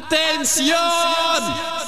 Atenção!